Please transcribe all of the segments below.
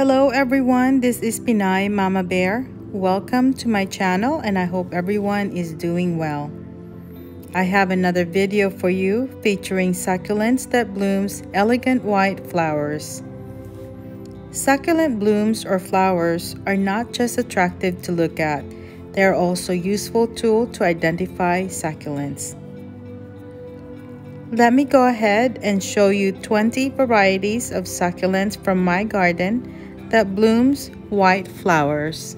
Hello everyone, this is Pinay Mama Bear. Welcome to my channel and I hope everyone is doing well. I have another video for you featuring succulents that blooms elegant white flowers. Succulent blooms or flowers are not just attractive to look at, they are also useful tool to identify succulents. Let me go ahead and show you 20 varieties of succulents from my garden that blooms white flowers.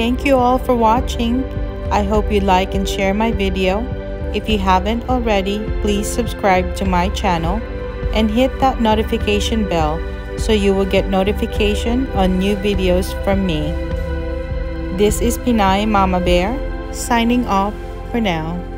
Thank you all for watching. I hope you like and share my video. If you haven't already, please subscribe to my channel and hit that notification bell so you will get notification on new videos from me. This is Pinay Mama Bear signing off for now.